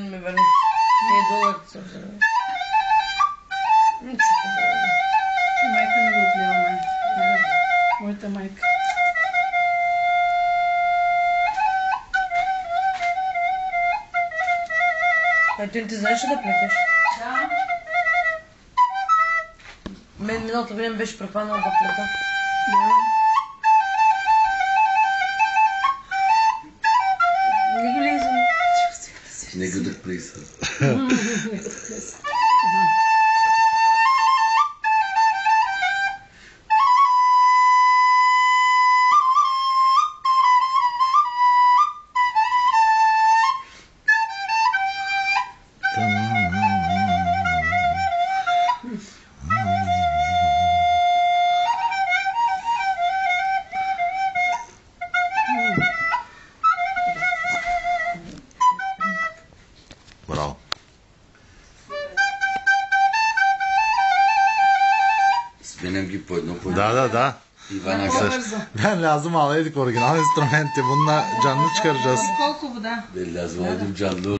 ден ме върна. Е, доларите съм взела. Ничего. И майка ми го гледа, Моята майка. Артем, ти знаеш ли да плетеш? Да. Мен миналото време беше препанал да плета. Да. Nigga places. Come on. Bravo. Zmenem gibi pojedno pojedno. Da, da, da. Ivana Sa- Ben lazım ağlaydık organ. Al instrumenti. Bununla canlı çıkaracağız. Koliko bu da? Belli lazım oldum canlı